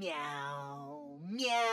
Meow, meow.